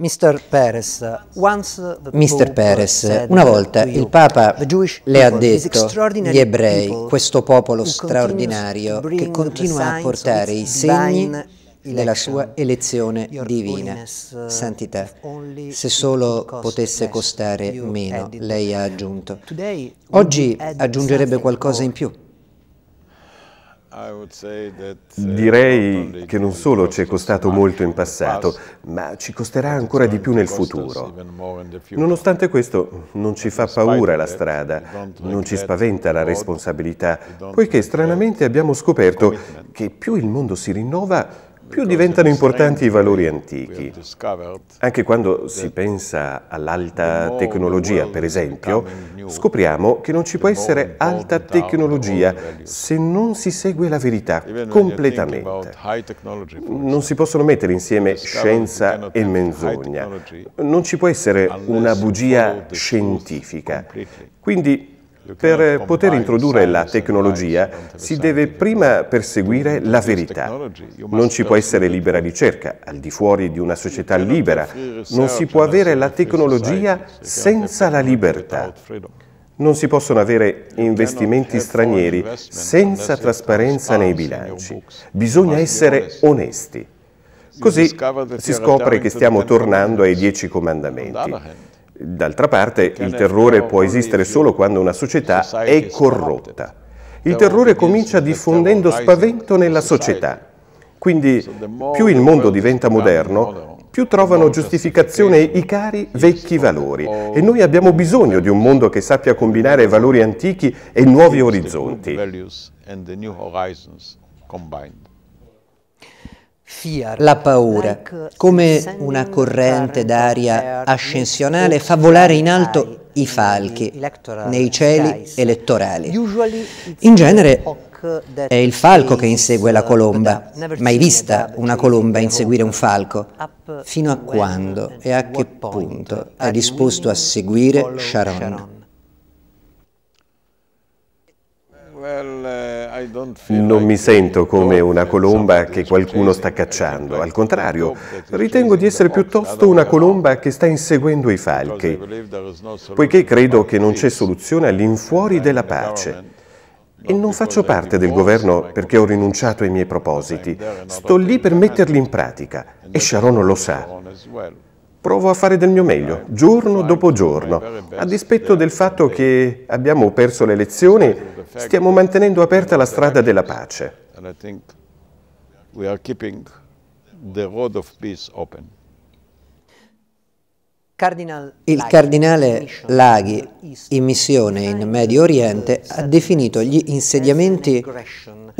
Mr. Perez, una volta il Papa le ha detto, gli ebrei, questo popolo straordinario che continua a portare i segni della sua elezione divina, santità, se solo potesse costare meno, lei ha aggiunto. Oggi aggiungerebbe qualcosa in più. Direi che non solo ci è costato molto in passato, ma ci costerà ancora di più nel futuro. Nonostante questo, non ci fa paura la strada, non ci spaventa la responsabilità, poiché stranamente abbiamo scoperto che più il mondo si rinnova, più diventano importanti i valori antichi. Anche quando si pensa all'alta tecnologia, per esempio, scopriamo che non ci può essere alta tecnologia se non si segue la verità completamente. Non si possono mettere insieme scienza e menzogna. Non ci può essere una bugia scientifica. Quindi per poter introdurre la tecnologia si deve prima perseguire la verità. Non ci può essere libera ricerca al di fuori di una società libera. Non si può avere la tecnologia senza la libertà. Non si possono avere investimenti stranieri senza trasparenza nei bilanci. Bisogna essere onesti. Così si scopre che stiamo tornando ai dieci comandamenti. D'altra parte, il terrore può esistere solo quando una società è corrotta. Il terrore comincia diffondendo spavento nella società. Quindi più il mondo diventa moderno, più trovano giustificazione i cari vecchi valori. E noi abbiamo bisogno di un mondo che sappia combinare valori antichi e nuovi orizzonti. La paura, come una corrente d'aria ascensionale, fa volare in alto i falchi nei cieli elettorali. In genere è il falco che insegue la colomba. Mai vista una colomba inseguire un falco? Fino a quando e a che punto è disposto a seguire Sharon? Non mi sento come una colomba che qualcuno sta cacciando, al contrario, ritengo di essere piuttosto una colomba che sta inseguendo i falchi, poiché credo che non c'è soluzione all'infuori della pace. E non faccio parte del governo perché ho rinunciato ai miei propositi, sto lì per metterli in pratica. E Sharon lo sa. Provo a fare del mio meglio, giorno dopo giorno. A dispetto del fatto che abbiamo perso le elezioni, stiamo mantenendo aperta la strada della pace. Il cardinale Laghi, in missione in Medio Oriente, ha definito gli insediamenti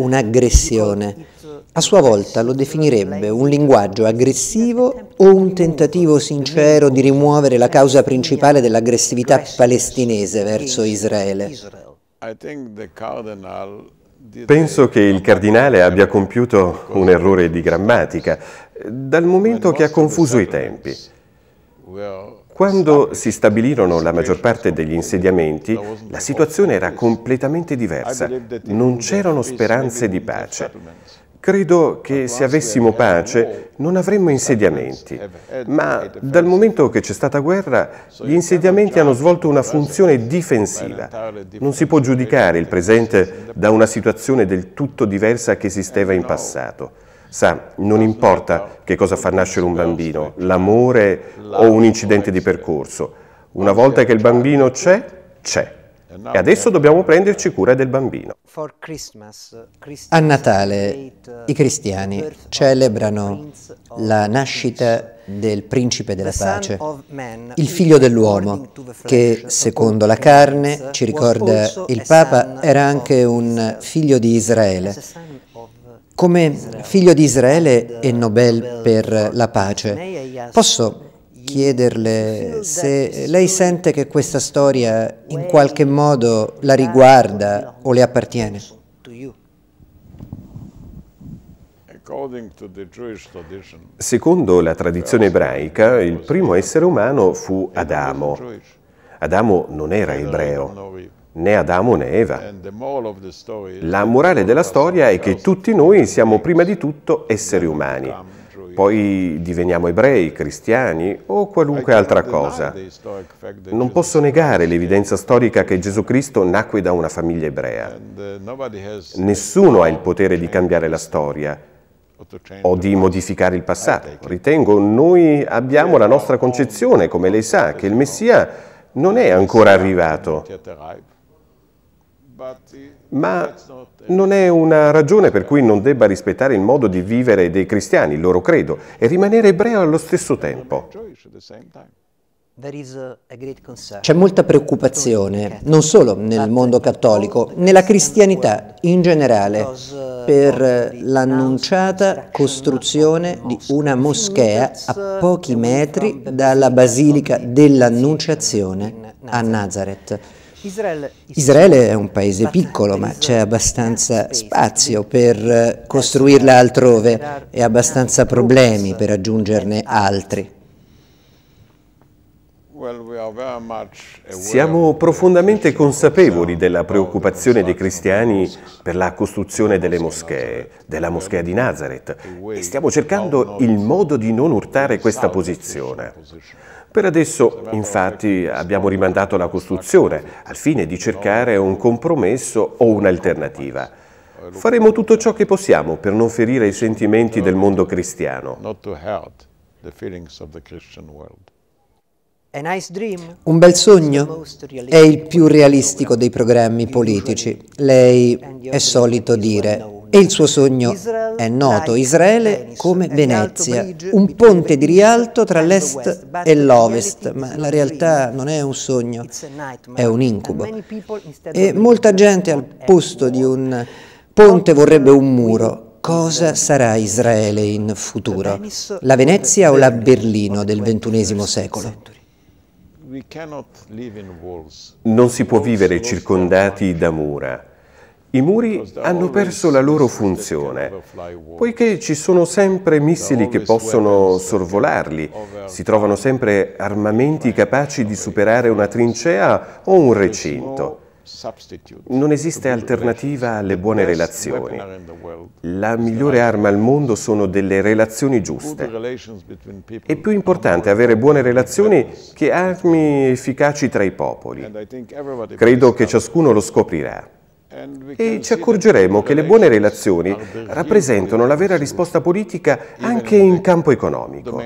un'aggressione a sua volta lo definirebbe un linguaggio aggressivo o un tentativo sincero di rimuovere la causa principale dell'aggressività palestinese verso Israele? Penso che il cardinale abbia compiuto un errore di grammatica, dal momento che ha confuso i tempi. Quando si stabilirono la maggior parte degli insediamenti, la situazione era completamente diversa. Non c'erano speranze di pace. Credo che se avessimo pace non avremmo insediamenti, ma dal momento che c'è stata guerra gli insediamenti hanno svolto una funzione difensiva. Non si può giudicare il presente da una situazione del tutto diversa che esisteva in passato. Sa, non importa che cosa fa nascere un bambino, l'amore o un incidente di percorso. Una volta che il bambino c'è, c'è. E adesso dobbiamo prenderci cura del bambino. A Natale i cristiani celebrano la nascita del principe della pace, il figlio dell'uomo, che secondo la carne, ci ricorda il Papa, era anche un figlio di Israele. Come figlio di Israele e Nobel per la pace, posso chiederle se lei sente che questa storia in qualche modo la riguarda o le appartiene. Secondo la tradizione ebraica, il primo essere umano fu Adamo. Adamo non era ebreo, né Adamo né Eva. La morale della storia è che tutti noi siamo prima di tutto esseri umani. poi diveniamo ebrei, cristiani o qualunque altra cosa. Non posso negare l'evidenza storica che Gesù Cristo nacque da una famiglia ebrea. Nessuno ha il potere di cambiare la storia o di modificare il passato. Ritengo noi abbiamo la nostra concezione, come lei sa, che il Messia non è ancora arrivato. Ma non è una ragione per cui non debba rispettare il modo di vivere dei cristiani, il loro credo, e rimanere ebreo allo stesso tempo. C'è molta preoccupazione, non solo nel mondo cattolico, nella cristianità in generale, per l'annunciata costruzione di una moschea a pochi metri dalla Basilica dell'Annunciazione a Nazareth. Israele è un paese piccolo, ma c'è abbastanza spazio per costruirla altrove e abbastanza problemi per aggiungerne altri. Siamo profondamente consapevoli della preoccupazione dei cristiani per la costruzione delle moschee, della moschea di Nazareth, e stiamo cercando il modo di non urtare questa posizione. Per adesso, infatti, abbiamo rimandato la costruzione al fine di cercare un compromesso o un'alternativa. Faremo tutto ciò che possiamo per non ferire i sentimenti del mondo cristiano. Un bel sogno? È il più realistico dei programmi politici. Lei è solito dire, e il suo sogno è noto, Israele come Venezia, un ponte di rialto tra l'est e l'ovest, ma la realtà non è un sogno, è un incubo. E molta gente al posto di un ponte vorrebbe un muro. Cosa sarà Israele in futuro? La Venezia o la Berlino del XXI secolo? Non si può vivere circondati da mura. I muri hanno perso la loro funzione, poiché ci sono sempre missili che possono sorvolarli, si trovano sempre armamenti capaci di superare una trincea o un recinto. Non esiste alternativa alle buone relazioni. La migliore arma al mondo sono delle relazioni giuste. È più importante avere buone relazioni che armi efficaci tra i popoli. Credo che ciascuno lo scoprirà e ci accorgeremo che le buone relazioni rappresentano la vera risposta politica anche in campo economico.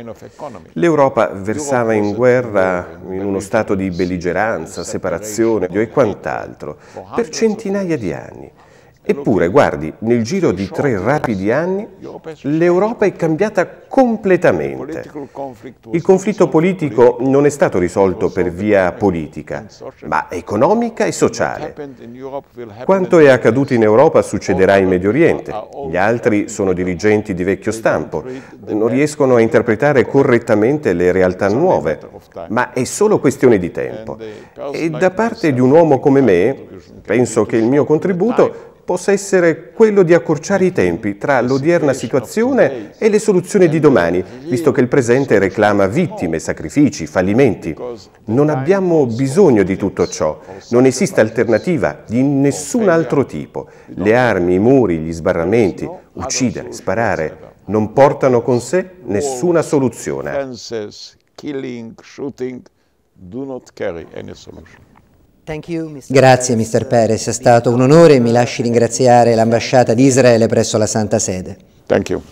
L'Europa versava in guerra in uno stato di belligeranza, separazione e quant'altro per centinaia di anni. Eppure, guardi, nel giro di tre rapidi anni l'Europa è cambiata completamente. Il conflitto politico non è stato risolto per via politica, ma economica e sociale. Quanto è accaduto in Europa succederà in Medio Oriente. Gli altri sono dirigenti di vecchio stampo, non riescono a interpretare correttamente le realtà nuove, ma è solo questione di tempo. E da parte di un uomo come me, penso che il mio contributo possa essere quello di accorciare i tempi tra l'odierna situazione e le soluzioni di domani, visto che il presente reclama vittime, sacrifici, fallimenti. Non abbiamo bisogno di tutto ciò, non esiste alternativa di nessun altro tipo. Le armi, i muri, gli sbarramenti, uccidere, sparare, non portano con sé nessuna soluzione. Killing, shooting, do not carry any solution. Grazie, Mr. Perez, è stato un onore e mi lasci ringraziare l'ambasciata di Israele presso la Santa Sede. Thank you.